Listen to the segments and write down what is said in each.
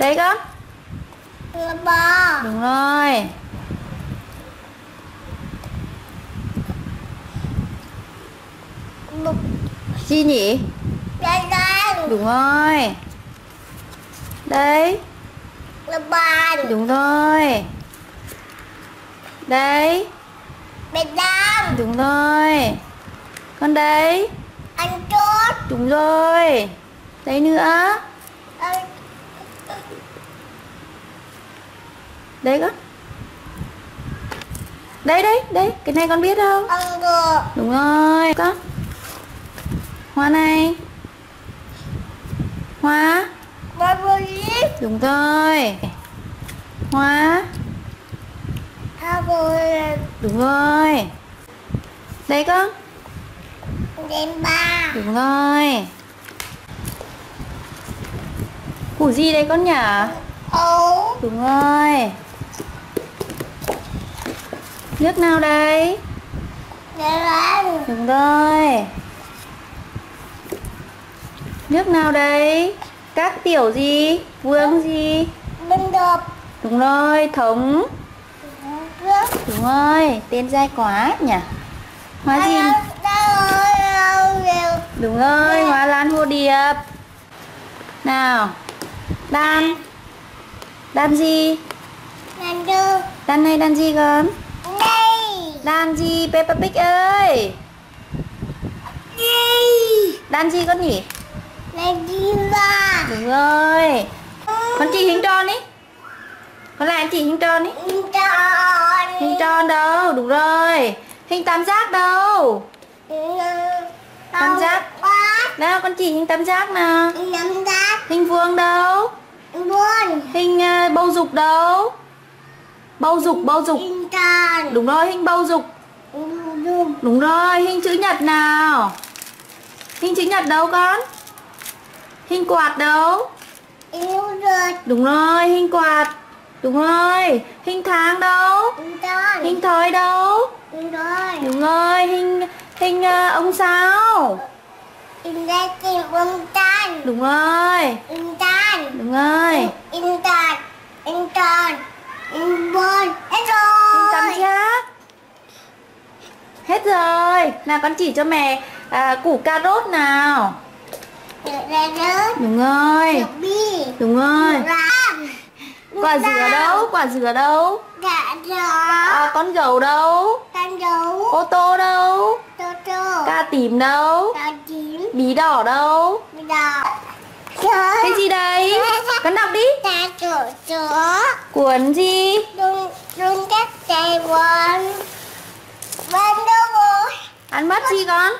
Đấy con là bò Đúng rồi. Bụng Gì nhỉ? Là gan Đúng rồi. Đấy là bàn Đúng rồi. Đấy bê đam Đúng rồi. Con đấy ăn chốt. Đúng rồi. Đấy nữa. Ăn Đấy con. Đấy đấy đấy Cái này con biết không? Đúng rồi con. Hoa này. Hoa. Lít Đúng rồi. Hoa. Đúng rồi. Đấy con. Đêm ba. Đúng rồi. Củ gì đây con nhỉ? Ấu. Đúng rồi Nước nào đây? Đúng rồi. Nước nào đây? Các tiểu gì? Vương gì? Bên đập Đúng rồi Thống. Đúng rồi Tên dai quá nhỉ? Hóa gì? Đúng rồi Hóa lan hồ điệp. Nào Đan. Đan gì? Làm được Đan này đan gì con Đây Đan gì Peppa Pig ơi! Đây Đan gì con nhỉ? Làm gì mà Đúng rồi. Con chỉ hình tròn đi. Con lại chỉ hình tròn đi. Tròn. Hình tròn đâu? Đúng rồi. Hình tam giác đâu? Tam giác. Nào con chỉ hình tam giác nào? Nắm giác. Hình vuông đâu? Buồn Hình ờ, bầu dục đâu Bầu dục bầu dục. Hình tròn. Đúng rồi hình bầu dục. Đúng rồi. Hình chữ nhật nào? Hình chữ nhật đâu con? Hình quạt đâu? Đúng rồi hình quạt. Đúng rồi Hình tháng đâu? Hình thoi đâu? Đúng rồi. Hình hình ờ, ông sao? Hình ra tìm bông tan Đúng rồi. Hình tan Đúng rồi. Hình tròn. Hình tròn Buồn Hết rồi. Giác Hết rồi. Nào con chỉ cho mẹ à, củ cà rốt nào Đúng rồi. Đúng rồi. Quả dừa đâu? Quả dừa đâu? Dạ à, Con gấu đâu? Ô tô đâu? Ca tím đâu? Bí đỏ đâu Cái gì đấy? Con đọc đi. Ta chó Cuốn gì? Đừng Đừng cách chạy bọn Bên đâu rồi Ăn mất gì con?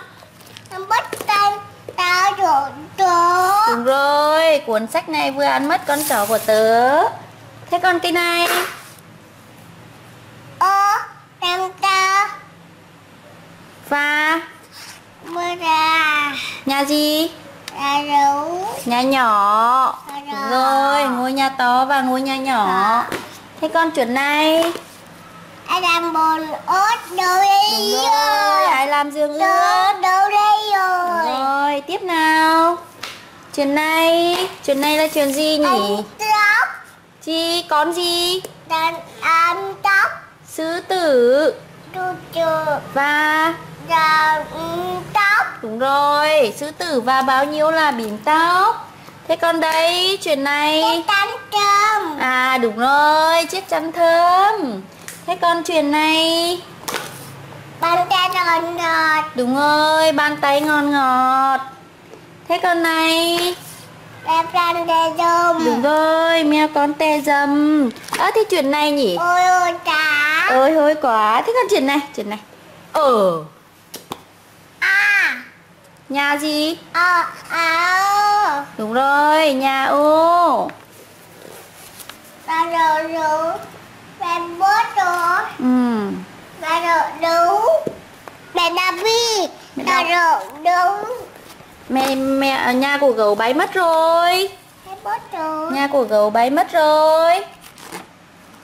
Nó bắt tay Tao chỗ chó Đúng rồi Cuốn sách này vừa ăn mất con chó của tớ. Thế còn cái này? Ơ Em ta. Và? Mưa ra Nhà gì Nhà nhỏ. Rồi Ngôi nhà to và ngôi nhà nhỏ. Thế con chuẩn này. Ai làm bồn ớt đâu đây rồi Ai làm giường ướt Đâu, đây rồi. Rồi Tiếp nào. Chuyện này Chuyện này là chuyện gì nhỉ? Tóc. Gì con gì? Đàn ăn tóc. Sư tử. Chú chú Và Đàn tóc Đúng rồi Sư tử và bao nhiêu là bím tóc? Thế còn đây Chuyện này. Cái tán trơm À đúng rồi Chiếc chăn thơm. Thế còn chuyện này. Bàn tay đòn đọt Đúng rồi Bàn tay ngon ngọt. Thế còn này. Đẹp răng đè dùm Đúng rồi Mèo con tè dầm. Ơ thế chuyện này nhỉ? Ôi ôi cá Ôi hôi quá. Thế còn chuyện này Chuyện này. Ờ. À Nhà gì? Ờ À Đúng rồi Nhà ô. Bà đồ rú Bà bớt rồi Ừ. Bà đồ rú Bà đà bi. Mẹ Bà đồ rú Mẹ mẹ nhà của gấu bay mất rồi. Nhà của gấu bay mất rồi.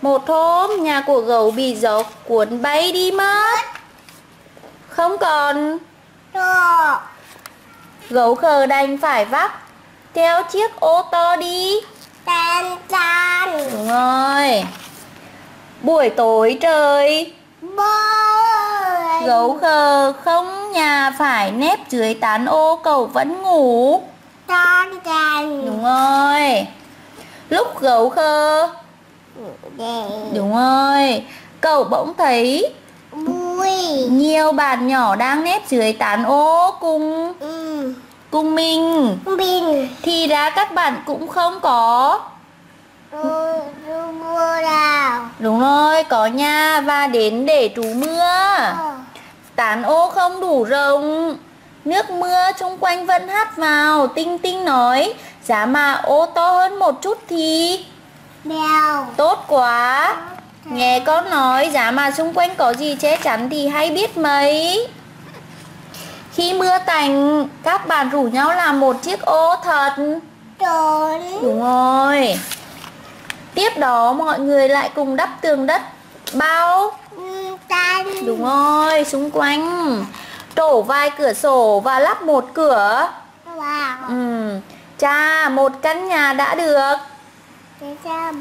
Một hôm nhà của gấu bị gió cuốn bay đi mất. Không còn. Rồi Gấu khờ đành phải vác Theo chiếc ô tô đi. Tan Đúng rồi. Buổi tối trời. Bơi. Gấu khờ không nhà phải nép dưới tán ô cậu vẫn ngủ. Con cành Đúng rồi. Lúc gấu khờ. Đúng rồi. Cậu bỗng thấy bui nhiều bạn nhỏ đang nép dưới tán ô cùng. Ừ cùng mình bình Thì ra các bạn cũng không có. Ừ mưa đào. Đúng rồi, có nhà và đến để trú mưa. Tán ô không đủ rộng. Nước mưa xung quanh vẫn hát vào Tinh tinh nói. Giá mà ô to hơn một chút thì đèo. tốt quá. Nghe con nói giá mà xung quanh có gì che chắn thì hay biết mấy Khi mưa tạnh Các bạn rủ nhau làm một chiếc ô thật. Trốn Đúng rồi. Tiếp đó mọi người lại cùng đắp tường đất Bao. Tan Đúng rồi, xung quanh. Trổ vài cửa sổ và lắp một cửa. Vào ừ. Cha, một căn nhà đã được.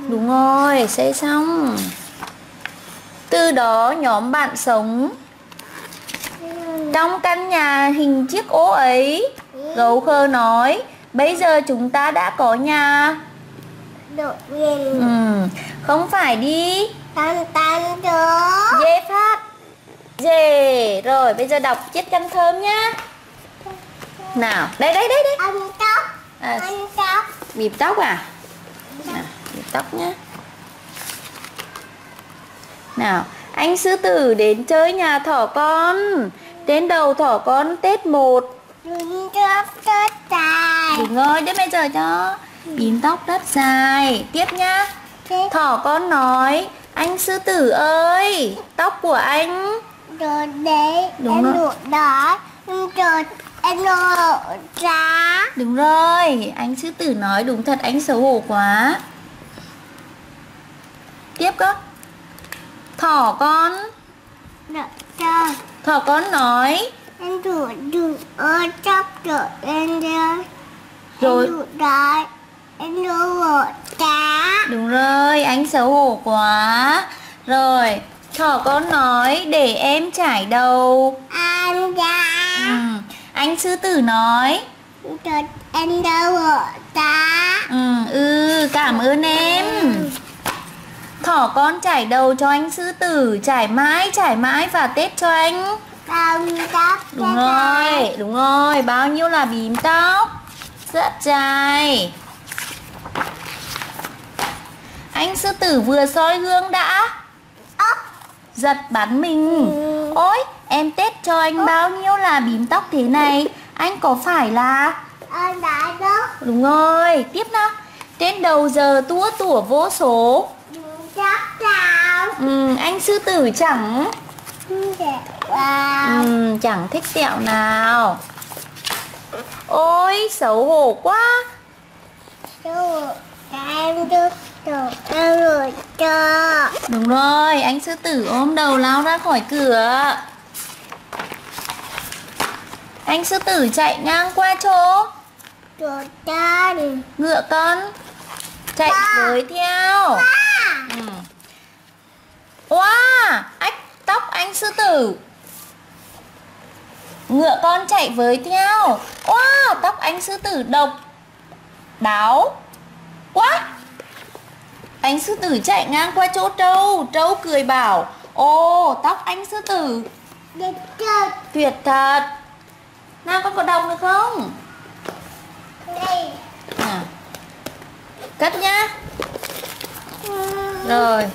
Đúng rồi, xây xong. Từ đó nhóm bạn sống Trong căn nhà hình chiếc ố ấy. Gấu khơ nói Bây giờ chúng ta đã có nhà. Độ nhìn ừ. Không phải đi. Tan tan đó Dê phát Dê Rồi bây giờ đọc chiếc căn thơm nhá. Nào Đây đây đây đây. Ăn tóc à, ăn tóc Bịp tóc à? Nào, Bịp tóc nhá. Nào Anh sư tử đến chơi nhà thỏ con Đến đầu thỏ con Tết một? Đứng trước tất tài. Đúng rồi đến bây giờ cho. Bím tóc rất dài. Tiếp nhá. Thế Thỏ con nói Anh sư tử ơi Tóc của anh. Rồi đấy Đúng em rồi. đó em rồi em nụ giá Đúng rồi, anh sư tử nói đúng thật anh xấu hổ quá. Tiếp con. Thỏ con. Được cho Thỏ con nói. Em thủ đừng ở chóc rồi em ra Rồi. em đó em nụ giá Đúng rồi, anh xấu hổ quá. Rồi, thỏ con nói để em chải đầu. Ăn giá ừ. Anh sư tử nói. Em đâu ở giá Ừ, ừ, cảm ơn em Thỏ con chải đầu cho anh sư tử Chải mãi, chải mãi và Tết cho anh. Không tóc Đúng rồi, đúng rồi, bao nhiêu là bím tóc? Rất dài. Anh sư tử vừa soi gương đã. Giật bắn mình. Ừ. Ôi, em Tết cho anh bao nhiêu là bím tóc thế này? Anh có phải là ăn đã đó Đúng rồi, tiếp nào. Trên đầu giờ tua tủa vô số ừ, Anh sư tử chẳng? Để vào ừ, Chẳng thích tẹo nào. Ôi, xấu hổ quá. Em Đúng rồi, anh sư tử ôm đầu lao ra khỏi cửa. Anh sư tử chạy ngang qua chỗ. Ngựa con. Chạy với theo ừ. Wow, ách tóc anh sư tử. Ngựa con chạy với theo. Wow, tóc anh sư tử độc. Đáo Quá. Anh sư tử chạy ngang qua chỗ trâu. Trâu cười bảo Ồ, tóc anh sư tử. Để chơi Tuyệt thật. Nào con có đọc được không? đây. Nào. Cắt nhá. Ừ. Rồi